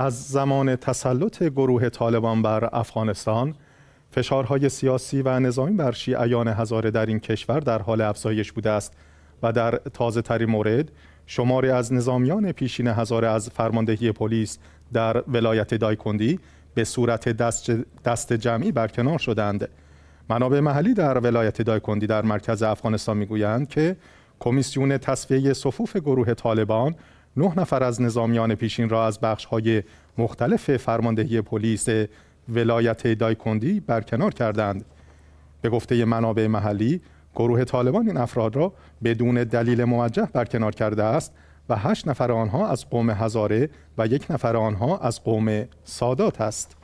از زمان تسلط گروه طالبان بر افغانستان فشارهای سیاسی و نظامی بر شیعیان هزاره در این کشور در حال افزایش بوده است و در تازه ترین مورد شماری از نظامیان پیشین هزاره از فرماندهی پلیس در ولایت دایکندی به صورت دست, دست جمعی برکنار شدند. منابع محلی در ولایت دایکندی در مرکز افغانستان می‌گویند که کمیسیون تصفیه صفوف گروه طالبان نه نفر از نظامیان پیشین را از بخش‌های مختلف فرماندهی پلیس ولایت دایکندی برکنار کردند. به گفته منابع محلی، گروه طالبان این افراد را بدون دلیل موجه برکنار کرده است و هشت نفر آنها از قوم هزاره و یک نفر آنها از قوم سادات است.